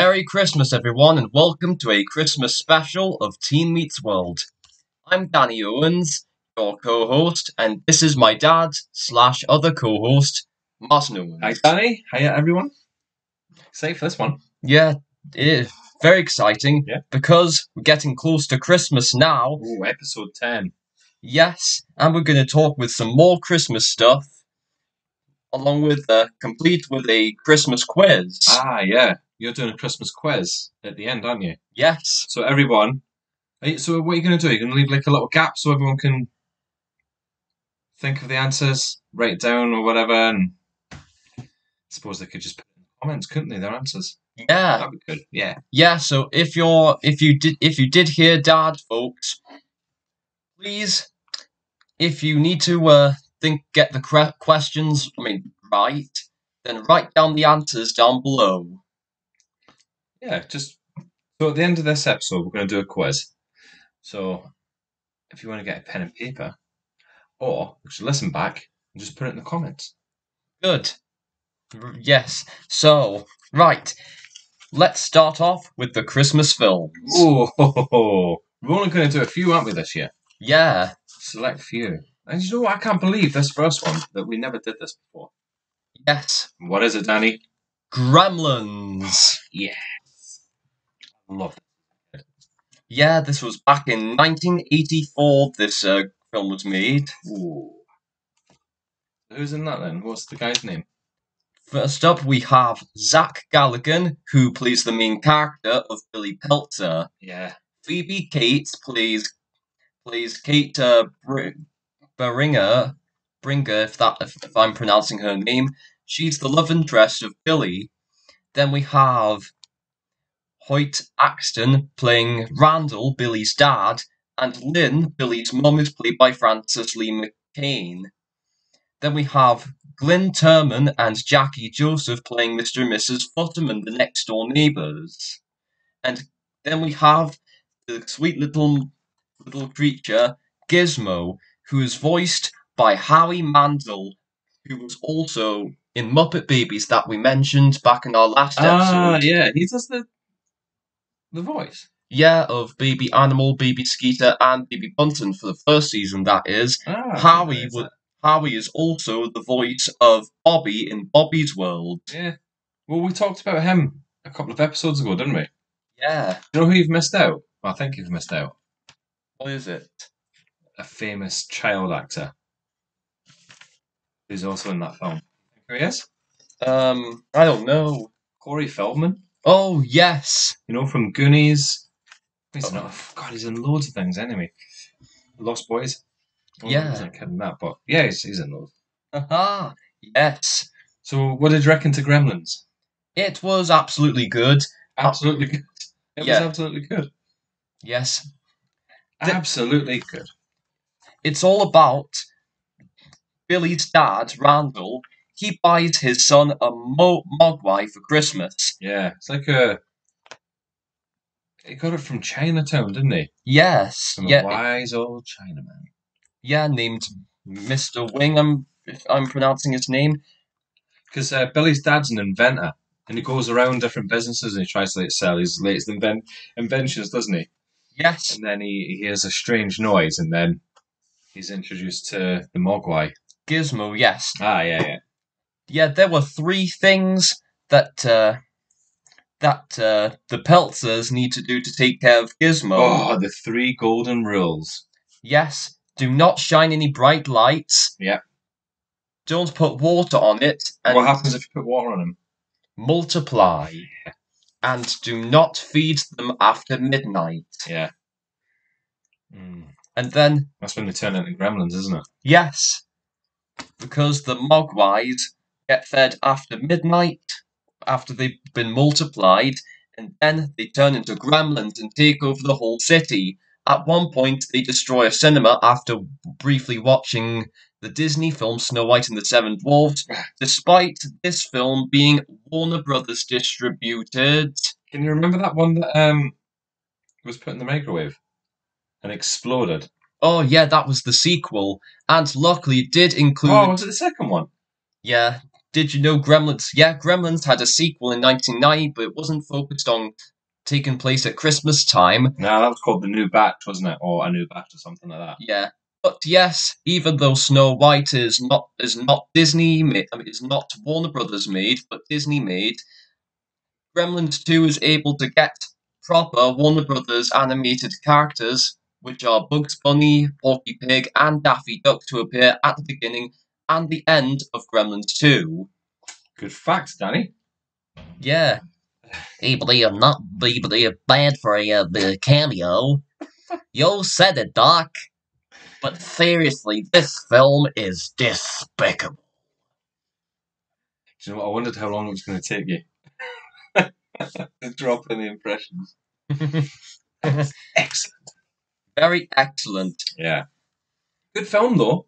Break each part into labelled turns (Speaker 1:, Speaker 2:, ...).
Speaker 1: Merry Christmas, everyone, and welcome to a Christmas special of Teen Meets World. I'm Danny Owens, your co-host, and this is my dad slash other co-host, Martin Owens.
Speaker 2: Hi, Danny. Hiya, everyone. For this one.
Speaker 1: Yeah, it is very exciting
Speaker 2: Yeah.
Speaker 1: because we're getting close to Christmas now.
Speaker 2: Ooh, episode 10.
Speaker 1: Yes, and we're going to talk with some more Christmas stuff, along with uh, complete with a Christmas quiz.
Speaker 2: Ah, yeah. You're doing a Christmas quiz at the end, aren't you?
Speaker 1: Yes,
Speaker 2: So, everyone. are you- So, what are you going to do? You're going to leave like a little gap so everyone can think of the answers, write it down or whatever, and I suppose they could just put in the comments, couldn't they? Their answers.
Speaker 1: yeah.
Speaker 2: That'd be good. Yeah.
Speaker 1: Yeah, so if you're if you did if you did hear Dad, folks, please, if you need to uh think get the cre- questions, I mean, right, then write down the answers down below.
Speaker 2: Yeah, just so at the end of this episode, we're going to do a quiz. So, if you want to get a pen and paper, or you should listen back and just put it in the comments.
Speaker 1: Good. Yes. So, right, let's start off with the Christmas films.
Speaker 2: Oh, we're only going to do a few, aren't we, this year?
Speaker 1: Yeah.
Speaker 2: Select few. And you know what? I can't believe this first one that we never did this before.
Speaker 1: Yes.
Speaker 2: What is it, Danny?
Speaker 1: Gremlins.
Speaker 2: Yes. Love it.
Speaker 1: Yeah, this was back in 1984. This uh, film was made.
Speaker 2: Ooh. Who's in that then? What's the guy's name?
Speaker 1: First up, we have Zach Galligan, who plays the main character of Billy Peltzer.
Speaker 2: Yeah.
Speaker 1: Phoebe Cates plays plays Kate uh, Br- Beringer, Bringer, if that if, if I'm pronouncing her name. She's the love interest of Billy. Then we have Hoyt Axton playing Randall, Billy's dad, and Lynn, Billy's mum, is played by Frances Lee McCain. Then we have Glyn Turman and Jackie Joseph playing Mr. and Mrs. Futterman, the next door neighbours. And then we have the sweet little little creature, Gizmo, who is voiced by Howie Mandel, who was also in Muppet Babies that we mentioned back in our last episode.
Speaker 2: Ah,
Speaker 1: episode.
Speaker 2: yeah. He does the the voice.
Speaker 1: Yeah, of Baby Animal, Baby Skeeter, and Baby Bunsen for the first season, that is.
Speaker 2: Ah,
Speaker 1: Howie
Speaker 2: is
Speaker 1: would
Speaker 2: that?
Speaker 1: Howie is also the voice of Bobby in Bobby's World.
Speaker 2: Yeah. Well, we talked about him a couple of episodes ago, didn't we?
Speaker 1: Yeah.
Speaker 2: You know who you've missed out? Well, I think you've missed out.
Speaker 1: What is it?
Speaker 2: A famous child actor who's also in that film. Who he is?
Speaker 1: Um, I don't know.
Speaker 2: Corey Feldman.
Speaker 1: Oh yes.
Speaker 2: You know, from Goonies. He's
Speaker 1: Oh.
Speaker 2: not, God, he's in loads of things anyway. Lost Boys. Oh,
Speaker 1: Yeah.
Speaker 2: I wasn't kidding that, but yeah, he's, he's in those.
Speaker 1: Haha. Yes.
Speaker 2: So, what did you reckon to Gremlins?
Speaker 1: It was absolutely good.
Speaker 2: Absolutely good. It
Speaker 1: Yeah.
Speaker 2: was absolutely good.
Speaker 1: Yes.
Speaker 2: Absolutely good.
Speaker 1: It's all about Billy's dad, Randall. He buys his son a mo- mogwai for Christmas.
Speaker 2: Yeah, it's like a. He got it from Chinatown, didn't he?
Speaker 1: Yes.
Speaker 2: From
Speaker 1: Yeah.
Speaker 2: a wise old Chinaman.
Speaker 1: Yeah. Named Mr. Wing. I'm if I'm pronouncing his name.
Speaker 2: Because uh, Billy's dad's an inventor, and he goes around different businesses and he tries to like, sell his latest invent- inventions, doesn't he?
Speaker 1: Yes.
Speaker 2: And then he, he hears a strange noise, and then he's introduced to the Mogwai.
Speaker 1: Gizmo. Yes.
Speaker 2: Ah, yeah, yeah.
Speaker 1: Yeah, there were three things that uh, that uh, the Peltzers need to do to take care of Gizmo.
Speaker 2: Oh, the three golden rules.
Speaker 1: Yes, do not shine any bright lights.
Speaker 2: Yeah.
Speaker 1: Don't put water on it, and
Speaker 2: what happens if you put water on them?
Speaker 1: multiply. And do not feed them after midnight.
Speaker 2: Yeah. Mm.
Speaker 1: And then,
Speaker 2: That's when they turn into gremlins, isn't it?
Speaker 1: yes, because the Mogwais get fed after midnight, after they've been multiplied, and then they turn into gremlins and take over the whole city. At one point, they destroy a cinema after briefly watching the Disney film Snow White and the Seven Dwarfs, despite this film being Warner Brothers distributed.
Speaker 2: Can you remember that one that um was put in the microwave and exploded?
Speaker 1: Oh yeah, that was the sequel, and luckily it did include.
Speaker 2: Oh, was it the second one?
Speaker 1: Yeah, did you know Gremlins? Yeah, Gremlins had a sequel in 1990, but it wasn't focused on taking place at Christmas time.
Speaker 2: No, that was called the New Batch, wasn't it, or a New Batch or something like that.
Speaker 1: Yeah, but yes, even though Snow White is not is not Disney made, I mean, is not Warner Brothers made, but Disney made, Gremlins 2 is able to get proper Warner Brothers animated characters, which are Bugs Bunny, Porky Pig, and Daffy Duck, to appear at the beginning and the end of Gremlins 2.
Speaker 2: Good facts, Danny.
Speaker 1: Yeah. Ably or not Ably bad for a uh, cameo. Yo said it, Doc. But seriously, this film is despicable.
Speaker 2: Do you know what? I wondered how long it was going to take you. to drop in the impressions. Excellent.
Speaker 1: Very excellent.
Speaker 2: Yeah. Good film, though.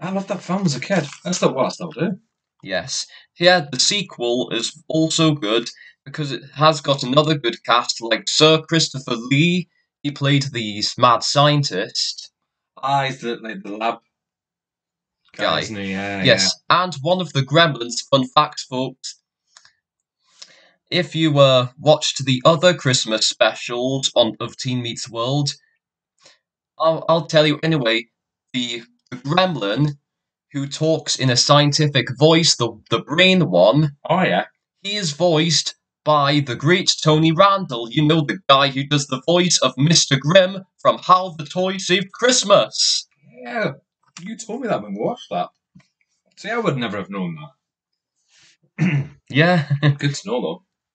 Speaker 2: I loved that film as a kid. I still, well, I still do.
Speaker 1: Yes. Yeah, the sequel is also good because it has got another good cast like Sir Christopher Lee. He played the mad scientist.
Speaker 2: Ah, he's the, like, the lab
Speaker 1: Guy.
Speaker 2: isn't he? Yeah,
Speaker 1: Yes, and one of the Gremlins. Fun facts, folks. If you uh, watched the other Christmas specials on of Teen Meets World, I'll, I'll tell you anyway. The, the Gremlin who talks in a scientific voice, the the brain one.
Speaker 2: Oh, yeah.
Speaker 1: he is voiced by the great Tony Randall. You know the guy who does the voice of Mr. Grimm from How the Toy Saved Christmas.
Speaker 2: Yeah. You told me that when we watched that. See, I would never have known that.
Speaker 1: Yeah.
Speaker 2: Good to know,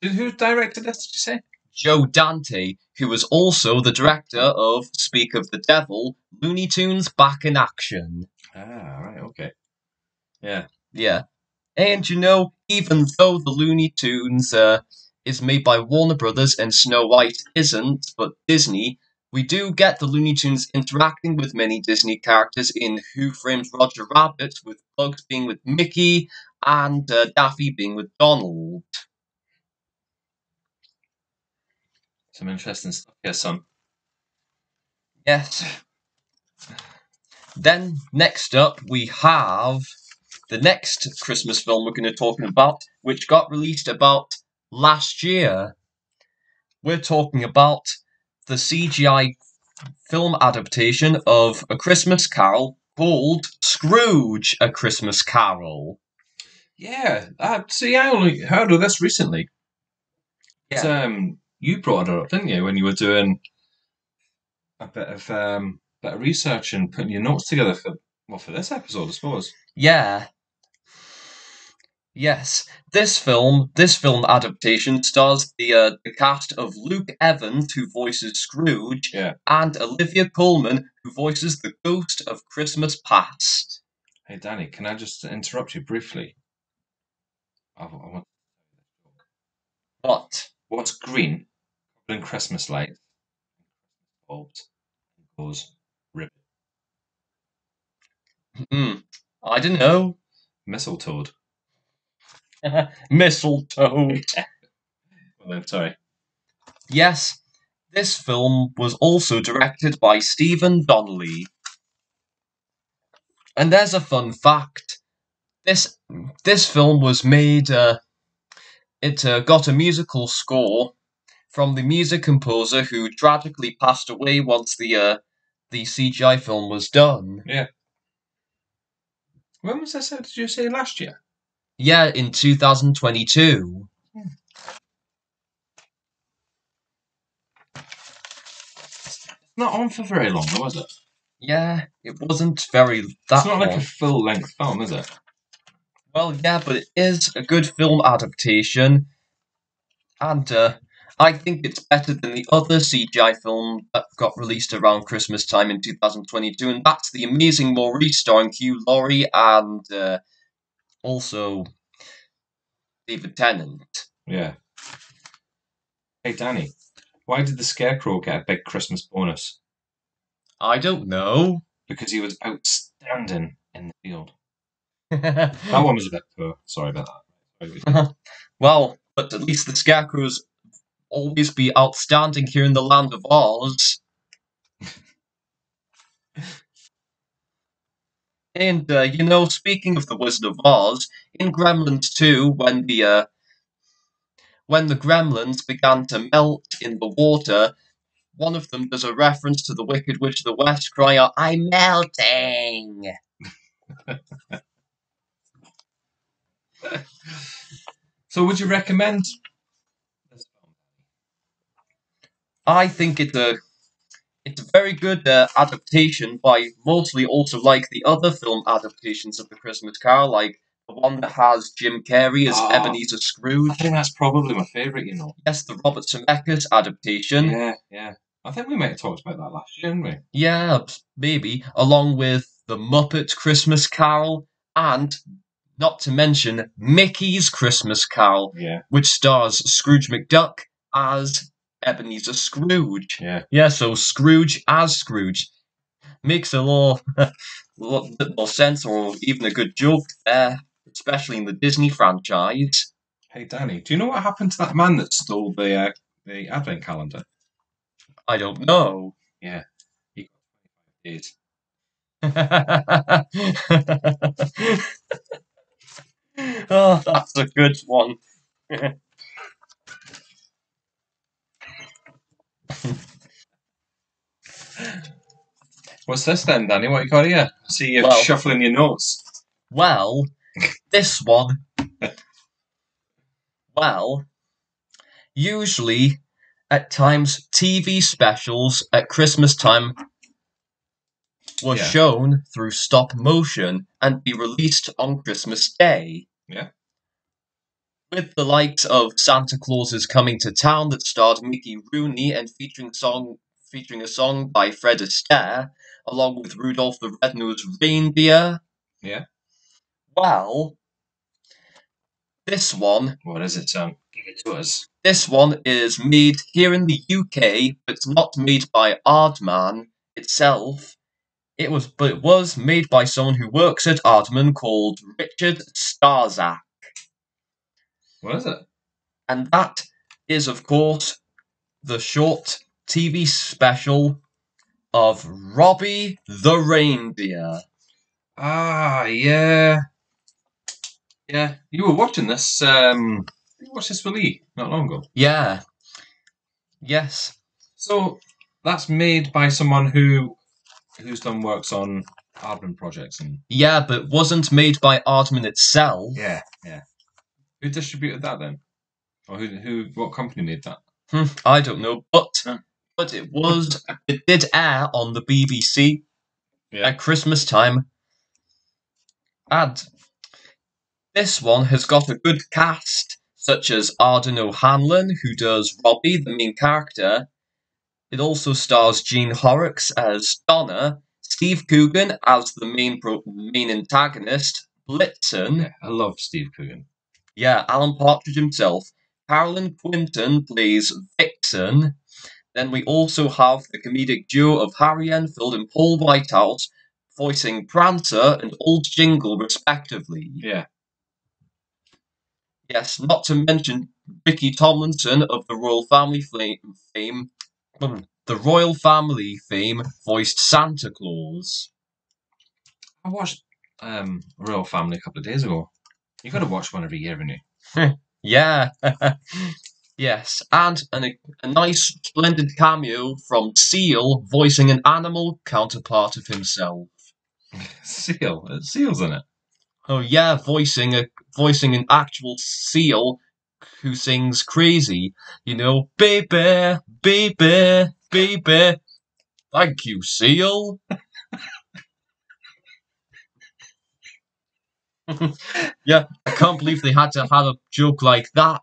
Speaker 2: though. Who directed this, did you say?
Speaker 1: Joe Dante, who was also the director of Speak of the Devil, Looney Tunes Back in Action.
Speaker 2: Ah, right, okay. Yeah.
Speaker 1: Yeah. And you know, even though the Looney Tunes uh, is made by Warner Brothers and Snow White isn't, but Disney, we do get the Looney Tunes interacting with many Disney characters in Who Framed Roger Rabbit, with Bugs being with Mickey and uh, Daffy being with Donald.
Speaker 2: Some interesting stuff here, son.
Speaker 1: Yes. Then, next up, we have the next Christmas film we're going to talk about, which got released about last year. We're talking about the CGI film adaptation of A Christmas Carol called Scrooge A Christmas Carol.
Speaker 2: Yeah. Uh, see, I only heard of this recently.
Speaker 1: Yeah.
Speaker 2: Um, you brought it up, didn't you, when you were doing a bit of um, bit of research and putting your notes together for well for this episode, I suppose.
Speaker 1: Yeah. Yes, this film, this film adaptation stars the uh, the cast of Luke Evans, who voices Scrooge,
Speaker 2: Yeah.
Speaker 1: and Olivia Colman, who voices the ghost of Christmas Past.
Speaker 2: Hey, Danny, can I just interrupt you briefly? I, I want.
Speaker 1: What?
Speaker 2: What's green, in Christmas lights, bulbs, and goes ribbon?
Speaker 1: Hmm. I don't know.
Speaker 2: Mistletoe.
Speaker 1: Mistletoe.
Speaker 2: Well, then, sorry.
Speaker 1: Yes, this film was also directed by Stephen Donnelly. And there's a fun fact. This this film was made. Uh, it uh, got a musical score from the music composer who tragically passed away once the uh, the CGI film was done. Yeah.
Speaker 2: When was this? Did you say last year?
Speaker 1: Yeah, in 2022.
Speaker 2: Not on for very long, though, was it?
Speaker 1: Yeah, it wasn't very that
Speaker 2: it's not like a full length film, is it?
Speaker 1: Well, yeah, but it is a good film adaptation, and uh, I think it's better than the other CGI film that got released around Christmas time in 2022, and that's The Amazing Maurice, starring Hugh Laurie and uh, also David Tennant.
Speaker 2: Yeah. Hey, Danny, why did the Scarecrow get a big Christmas bonus?
Speaker 1: I don't know.
Speaker 2: Because he was outstanding in the field. That one was a bit poor. Sorry about that.
Speaker 1: well, but at least the Scarecrows always be outstanding here in the land of Oz. And uh, you know, speaking of the Wizard of Oz, in Gremlins 2, when the uh, when the gremlins began to melt in the water, one of them does a reference to the Wicked Witch of the West, crying out, "I'm melting."
Speaker 2: So, would you recommend? this film?
Speaker 1: I think it's a it's a very good uh, adaptation, but I mostly also like the other film adaptations of the Christmas Carol, like the one that has Jim Carrey as
Speaker 2: Ah.
Speaker 1: Ebenezer Scrooge.
Speaker 2: I think that's probably my favourite. You know.
Speaker 1: Yes, the Robert Zemeckis adaptation.
Speaker 2: Yeah, yeah. I think we might have talked about that last year, didn't we?
Speaker 1: Yeah, maybe, along with the Muppet Christmas Carol, and not to mention Mickey's Christmas Carol,
Speaker 2: Yeah,
Speaker 1: which stars Scrooge McDuck as Ebenezer Scrooge.
Speaker 2: yeah.
Speaker 1: Yeah, so Scrooge as Scrooge makes a little, little bit more sense, or even a good joke there, especially in the Disney franchise.
Speaker 2: Hey, Danny, do you know what happened to that man that stole the uh, the advent calendar?
Speaker 1: I don't know. Yeah.
Speaker 2: He Days.
Speaker 1: oh, that's a good one.
Speaker 2: What's this then, Danny? What you got here? I see you
Speaker 1: Well-
Speaker 2: shuffling your notes.
Speaker 1: Well, this one. Well, usually at times TV specials at Christmas time were
Speaker 2: Yeah.
Speaker 1: shown through stop motion and be released on Christmas Day.
Speaker 2: Yeah.
Speaker 1: With the likes of Santa Claus is Coming to Town that starred Mickey Rooney and featuring song featuring a song by Fred Astaire, along with Rudolph the Red-Nosed Reindeer.
Speaker 2: Yeah.
Speaker 1: Well, this one,
Speaker 2: What is it, son? Give it to us.
Speaker 1: this one is made here in the UK, but it's not made by Aardman itself. It was, but it was made by someone who works at Aardman called Richard Starzak,
Speaker 2: What is it?
Speaker 1: and that is, of course, the short TV special of Robbie the Reindeer.
Speaker 2: Ah, yeah. Yeah, you were watching this. Um, you watched this with Lee not long ago.
Speaker 1: Yeah. Yes.
Speaker 2: So that's made by someone who who's done works on Aardman projects and
Speaker 1: Yeah, but wasn't made by Aardman itself.
Speaker 2: yeah, yeah. Who distributed that then? Or who who what company made that?
Speaker 1: Hmm, I don't know, but but it was it did air on the BBC
Speaker 2: Yeah.
Speaker 1: at Christmas time, and this one has got a good cast, such as Ardal O'Hanlon, who does Robbie, the main character. It also stars Jane Horrocks as Donna, Steve Coogan as the main pro- main antagonist, Blitzen.
Speaker 2: Yeah, I love Steve Coogan.
Speaker 1: Yeah, Alan Partridge himself. Caroline Quentin plays Vixen. Then we also have the comedic duo of Harry Enfield and Paul Whitehouse voicing Prancer and Old Jingle, respectively.
Speaker 2: Yeah.
Speaker 1: Yes, not to mention Ricky Tomlinson of the Royle Family fame, fame the Royle Family fame voiced Santa Claus.
Speaker 2: I watched um Royle Family a couple of days ago. You got to watch one every year, haven't you?
Speaker 1: Yeah. yes, and an, a nice, splendid cameo from Seal voicing an animal counterpart of himself.
Speaker 2: Seal, uh, Seal's in it.
Speaker 1: Oh yeah, voicing a voicing an actual seal who sings crazy. You know, baby, baby, baby. Thank you, seal. yeah, I can't believe they had to have a joke like that.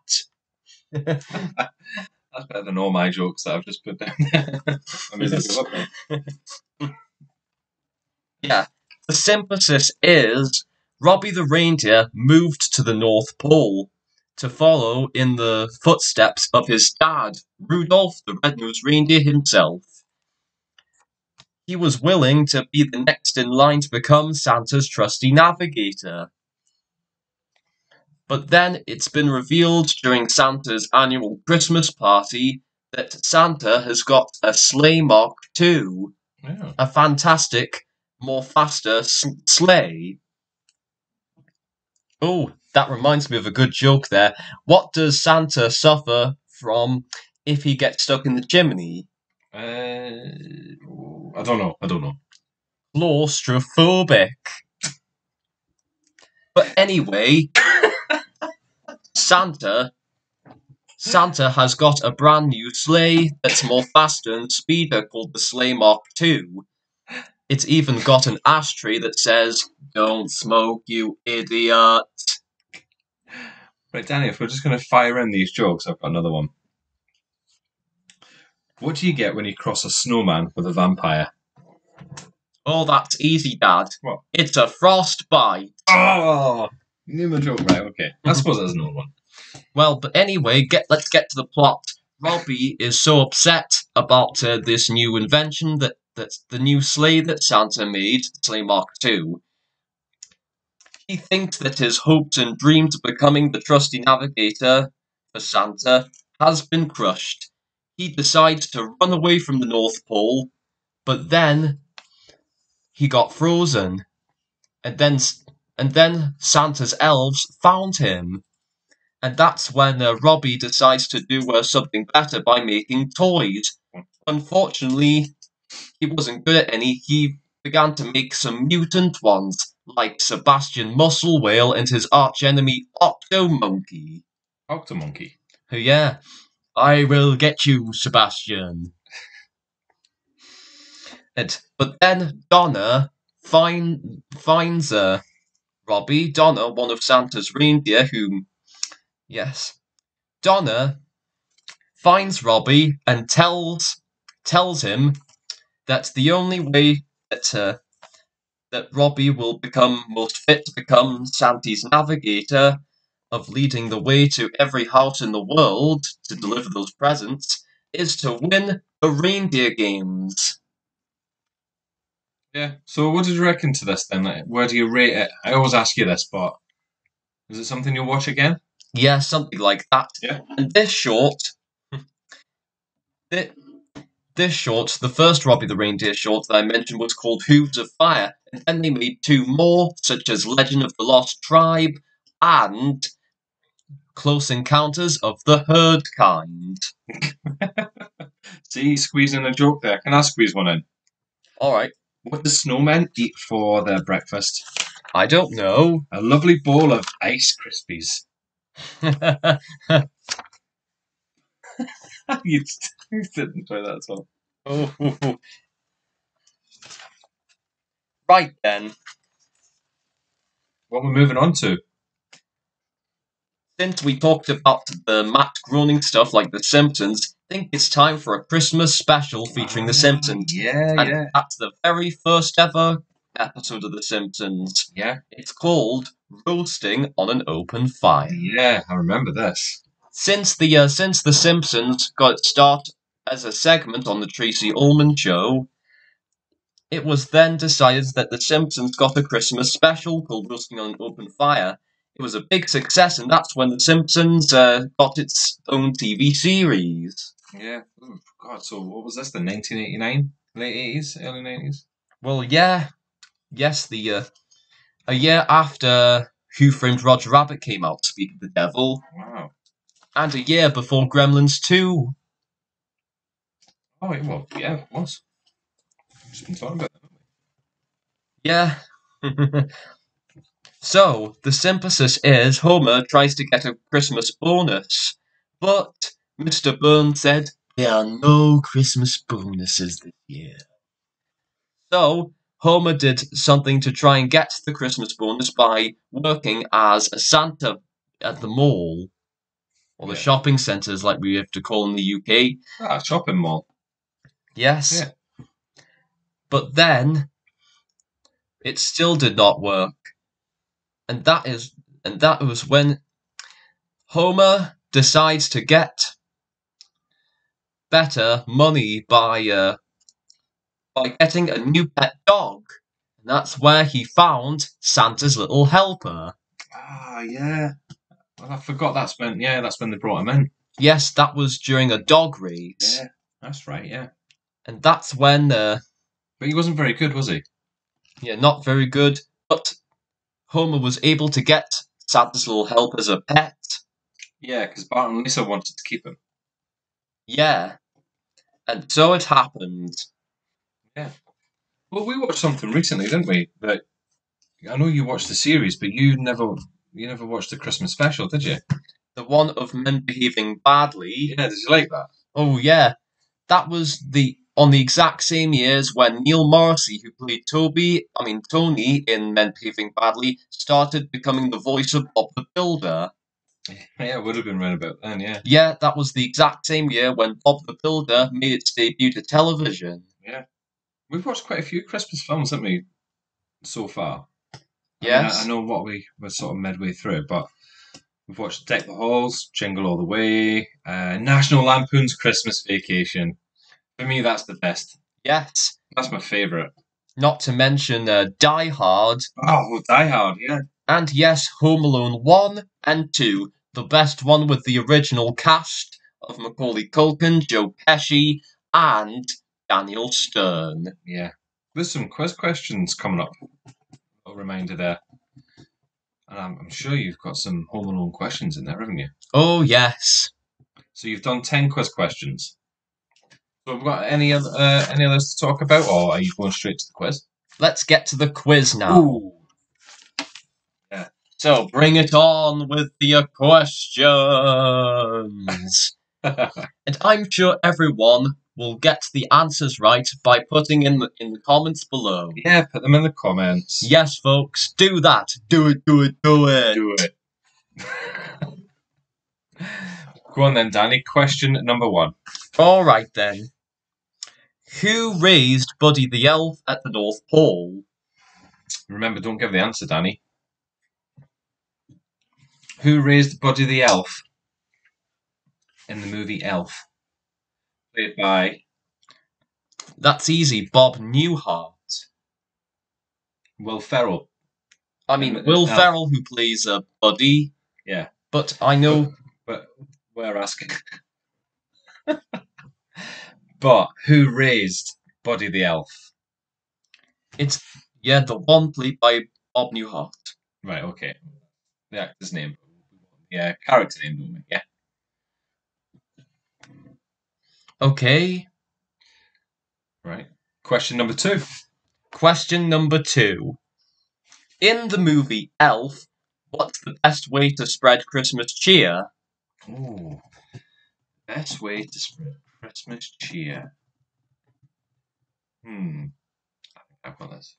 Speaker 2: That's better than all my jokes that I've just put down there. I mean,
Speaker 1: Yes.
Speaker 2: up.
Speaker 1: Yeah, the synthesis is Robbie the reindeer moved to the North Pole to follow in the footsteps of his dad, Rudolph the Red-Nosed Reindeer himself. He was willing to be the next in line to become Santa's trusty navigator. But then it's been revealed during Santa's annual Christmas party that Santa has got a sleigh Mark II
Speaker 2: Yeah.
Speaker 1: a fantastic more faster sleigh. Oh, that reminds me of a good joke there. What does Santa suffer from if he gets stuck in the chimney?
Speaker 2: Uh, I don't know. I don't know.
Speaker 1: Claustrophobic. But anyway, Santa Santa has got a brand new sleigh that's more faster and speeder called the Sleigh Mark II. It's even got an ashtray that says, Don't smoke, you idiot.
Speaker 2: Right, Danny, if we're just going to fire in these jokes, I've got another one. What do you get when you cross a snowman with a vampire?
Speaker 1: Oh, that's easy, Dad.
Speaker 2: What?
Speaker 1: It's a frostbite.
Speaker 2: Oh, my joke, right? Okay, I suppose that's another one.
Speaker 1: Well, but anyway, get let's get to the plot. Robbie is so upset about uh, this new invention that that's the new sleigh that Santa made, Sleigh Mark II. He thinks that his hopes and dreams of becoming the trusty navigator for Santa has been crushed. He decides to run away from the North Pole, but then he got frozen, and then and then Santa's elves found him. And that's when uh, Robbie decides to do uh, something better by making toys. Unfortunately, he wasn't good at any. He began to make some mutant ones, like Sebastian Muscle Whale and his archenemy Octo Monkey.
Speaker 2: Octomonkey.
Speaker 1: Oh, yeah, I will get you, Sebastian. And, but then Donna find, finds uh, Robbie, Donna, one of Santa's reindeer, whom Yes. Donna finds Robbie and tells tells him that the only way that uh, that Robbie will become most fit to become Santa's navigator of leading the way to every house in the world to deliver those presents is to win the reindeer games.
Speaker 2: Yeah. So, what did you reckon to this then? Like, where do you rate it? I always ask you this, but is it something you'll watch again?
Speaker 1: Yeah, something like that.
Speaker 2: Yeah.
Speaker 1: And this short, thi- this short, the first Robbie the Reindeer short that I mentioned was called Hooves of Fire, and then they made two more, such as Legend of the Lost Tribe and Close Encounters of the Herd Kind.
Speaker 2: See, squeezing a joke there. Can I squeeze one in?
Speaker 1: All right,
Speaker 2: What do snowmen eat for their breakfast?
Speaker 1: I don't know.
Speaker 2: A lovely bowl of ice krispies. you didn't enjoy that at all.
Speaker 1: right then,
Speaker 2: What we're moving on to?
Speaker 1: since we talked about the Matt Groening stuff like The Simpsons, think it's time for a Christmas special featuring The Simpsons.
Speaker 2: Yeah,
Speaker 1: And
Speaker 2: yeah,
Speaker 1: that's the very first ever episode of The Simpsons.
Speaker 2: yeah,
Speaker 1: It's called Roasting on an Open Fire.
Speaker 2: yeah. I remember this.
Speaker 1: Since the uh, since The Simpsons got its start as a segment on the Tracey Ullman show, it was then decided that The Simpsons got a Christmas special called Roasting on an Open Fire. It was a big success, and that's when The Simpsons uh, got its own TV series.
Speaker 2: Yeah. Oh, God. So, what was this? The 1989, late 80s, early 90s.
Speaker 1: Well, yeah, yes, the uh, a year after Who Framed Roger Rabbit came out, Speak of the Devil,
Speaker 2: Wow.
Speaker 1: and a year before Gremlins 2.
Speaker 2: Oh, wait, well, yeah, it was. Just been talking about it.
Speaker 1: Yeah. so, the synthesis is Homer tries to get a Christmas bonus, but Mr. Burns said there are no Christmas bonuses this year. So, Homer did something to try and get the Christmas bonus by working as a Santa at the mall, or the
Speaker 2: Yeah.
Speaker 1: shopping centres like we have to call in the UK.
Speaker 2: Ah, shopping mall.
Speaker 1: Yes.
Speaker 2: Yeah.
Speaker 1: But then it still did not work. And that is and that was when Homer decides to get better money by uh, by getting a new pet dog. And that's where he found Santa's little helper.
Speaker 2: Ah, yeah. Well, I forgot that's when, yeah, that's when they brought him in.
Speaker 1: Yes, that was during a dog race.
Speaker 2: Yeah, that's right, yeah.
Speaker 1: And that's when uh,
Speaker 2: But he wasn't very good, was he?
Speaker 1: Yeah, not very good, but Homer was able to get Santa's little help as a pet.
Speaker 2: Yeah, because Bart and Lisa wanted to keep him.
Speaker 1: Yeah. And so it happened. Yeah.
Speaker 2: Well, we watched something recently, didn't we? That I know you watched the series, but you never you never watched the Christmas special, did you?
Speaker 1: The one of men behaving badly.
Speaker 2: Yeah, did you like that?
Speaker 1: Oh yeah. That was the on the exact same years when Neil Morrissey, who played Toby, I mean Tony in Men Behaving Badly, started becoming the voice of Bob the Builder.
Speaker 2: Yeah, it would have been right about then. Yeah,
Speaker 1: Yeah, that was the exact same year when Bob the Builder made its debut to television. Yeah.
Speaker 2: We've watched quite a few Christmas films, haven't we? So far. I mean, I, I know what we were sort of midway through, but we've watched Deck the Halls, Jingle All the Way, uh, National Lampoon's Christmas Vacation. For me, that's the best.
Speaker 1: Yes.
Speaker 2: That's my favourite.
Speaker 1: Not to mention uh, Die Hard,
Speaker 2: Oh, Die Hard, yeah.
Speaker 1: and yes, Home Alone 1 and 2, the best one with the original cast of Macaulay Culkin, Joe Pesci, and Daniel Stern.
Speaker 2: Yeah. There's some quiz questions coming up. A reminder there. And I'm, I'm sure you've got some Home Alone questions in there, haven't you?
Speaker 1: Oh, yes.
Speaker 2: So you've done 10 quiz questions. So have we got any other, uh, any others to talk about, or are you going straight to the quiz?
Speaker 1: Let's get to the quiz now.
Speaker 2: Ooh.
Speaker 1: So bring it on with the questions. and I'm sure everyone will get the answers right by putting in the, in the comments below.
Speaker 2: yeah, put them in the comments.
Speaker 1: Yes, folks, do that. Do it, do it, do it.
Speaker 2: Do it. Go on then, Danny. Question number one.
Speaker 1: All right then. Who raised Buddy the Elf at the North Pole?
Speaker 2: Remember, don't give the answer, Danny. Who raised Buddy the Elf in the movie Elf? Played by
Speaker 1: That's easy. Bob Newhart.
Speaker 2: Will Ferrell.
Speaker 1: I mean, Will
Speaker 2: Elf.
Speaker 1: Ferrell, who plays uh, Buddy.
Speaker 2: Yeah.
Speaker 1: But I know
Speaker 2: But we're asking. but who raised Buddy the Elf?
Speaker 1: it's yeah the one played by Bob Newhart.
Speaker 2: Right, okay. The actor's name. Yeah, character name, don't? Yeah.
Speaker 1: Okay.
Speaker 2: Right. Question number two.
Speaker 1: Question number two. In the movie Elf, what's the best way to spread Christmas cheer?
Speaker 2: Ooh. Best way to spread Christmas cheer. Hmm. I think I've got this.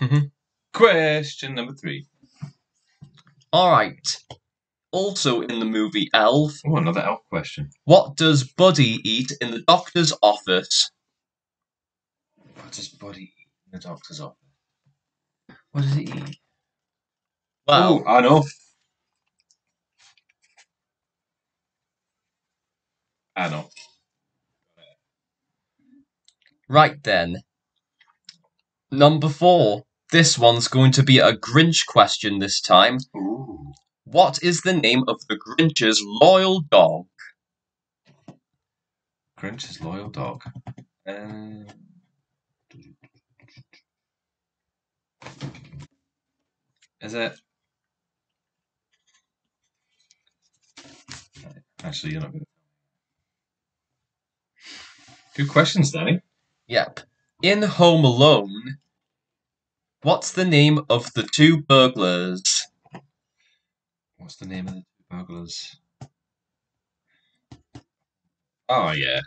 Speaker 2: Mm-hmm. Question number three.
Speaker 1: All right. Also in the movie Elf,
Speaker 2: Oh, another elf question.
Speaker 1: what does Buddy eat in the doctor's office?
Speaker 2: What does Buddy eat in the doctor's office?
Speaker 1: What does he eat? Well,
Speaker 2: oh, I know. I know.
Speaker 1: right then. Number four. This one's going to be a Grinch question this time.
Speaker 2: Ooh.
Speaker 1: What is the name of the Grinch's loyal dog?
Speaker 2: Grinch's loyal dog. Um, is it? Actually, you're not good. Good questions, Danny.
Speaker 1: Yep. In Home Alone, what's the name of the two burglars?
Speaker 2: What's the name of the two burglars? Oh yeah.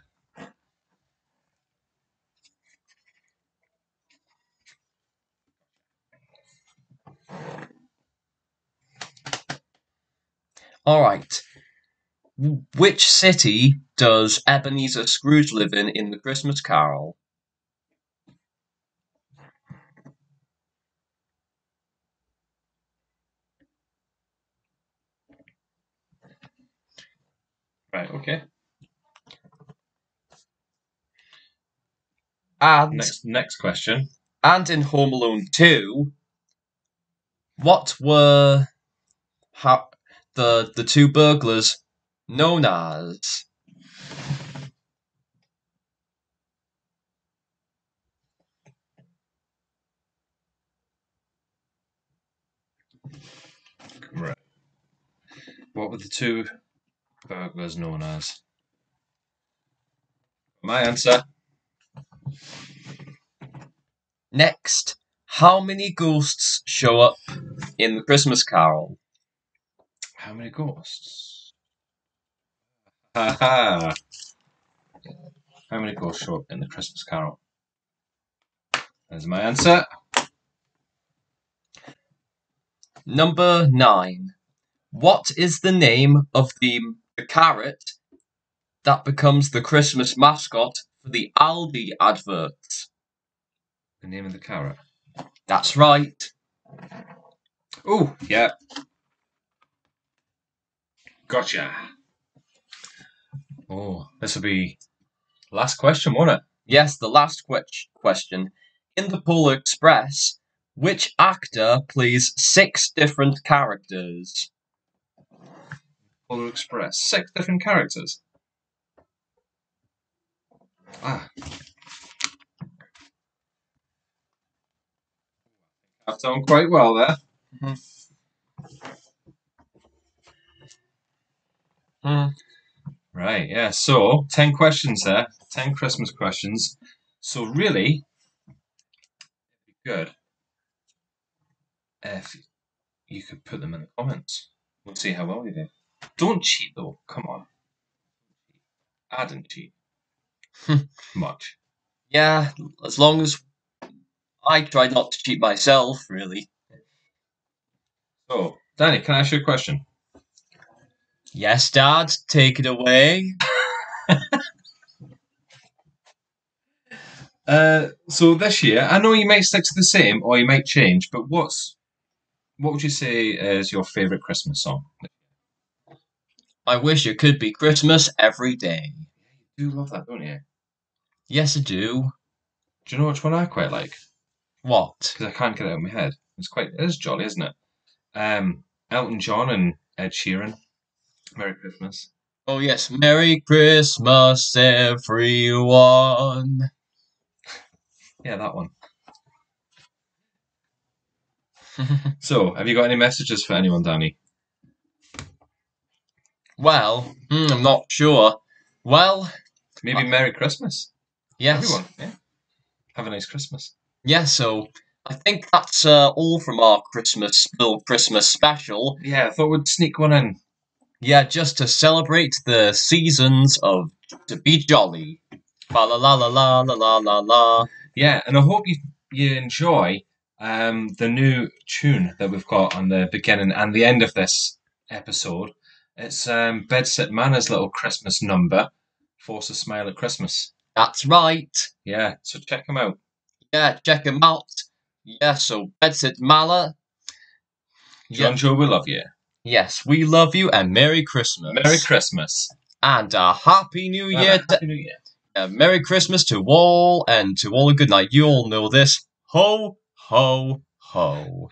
Speaker 1: Alright. Which city does Ebenezer Scrooge live in in The Christmas Carol?
Speaker 2: Okay.
Speaker 1: And,
Speaker 2: Next next question.
Speaker 1: and in Home Alone 2, what were how, the, the two burglars known as
Speaker 2: Right. What were the two burglars known as? My answer.
Speaker 1: next. How many ghosts show up in the Christmas Carol?
Speaker 2: How many ghosts? Ha ha! How many ghosts show up in the Christmas Carol? There's my answer.
Speaker 1: Number nine. What is the name of the, the carrot that becomes the Christmas mascot for the Aldi adverts?
Speaker 2: The name of the carrot.
Speaker 1: That's right.
Speaker 2: Oh, yeah. Gotcha. Oh, this will be last question, won't it?
Speaker 1: Yes, the last que- question. In the Polar Express, which actor plays six different characters?
Speaker 2: Express. Six different characters. Ah. I've done quite well there.
Speaker 1: Hmm.
Speaker 2: Right, yeah. So, 10 questions there. 10 Christmas questions. So, really, good if you could put them in the comments. We'll see how well you do. Don't cheat, though. Come on. I didn't cheat. Much.
Speaker 1: Yeah, as long as I try not to cheat myself, really.
Speaker 2: So, Danny, can I ask you a question?
Speaker 1: Yes, Dad, take it away.
Speaker 2: Uh, so this year, I know you might stick to the same or you might change, but what's what would you say is your favourite Christmas song?
Speaker 1: I wish it could be Christmas every day.
Speaker 2: You do love that, don't you?
Speaker 1: Yes, I do.
Speaker 2: Do you know which one I quite like?
Speaker 1: What?
Speaker 2: Because I can't get it out of my head. It's quite it is jolly, isn't it? Um, Elton John and Ed Sheeran. Merry Christmas.
Speaker 1: Oh, yes. Merry Christmas, everyone.
Speaker 2: Yeah, that one. So, have you got any messages for anyone, Danny?
Speaker 1: Well, hmm, I'm not sure. Well,
Speaker 2: Maybe Merry Christmas.
Speaker 1: yes.
Speaker 2: Everyone, yeah. Have a nice Christmas.
Speaker 1: Yeah, so I think that's uh, all from our Christmas little Christmas special.
Speaker 2: Yeah, I thought we'd sneak one in.
Speaker 1: Yeah, just to celebrate the seasons of to be jolly. La la la la la la la la la.
Speaker 2: Yeah, and I hope you you enjoy um, the new tune that we've got on the beginning and the end of this episode. It's um, Bedsit Manor's little Christmas number, Force a Smile at Christmas.
Speaker 1: That's right.
Speaker 2: Yeah, so check them out.
Speaker 1: Yeah, check him out. Yeah, so Bedsit Manor.
Speaker 2: John
Speaker 1: Yeah.
Speaker 2: Joe, we love you.
Speaker 1: Yes, we love you and Merry Christmas.
Speaker 2: Merry Christmas.
Speaker 1: and a Happy New
Speaker 2: And
Speaker 1: Year.
Speaker 2: Happy New Year.
Speaker 1: Uh, Merry Christmas to all and to all a good night. You all know this. Ho, ho, ho.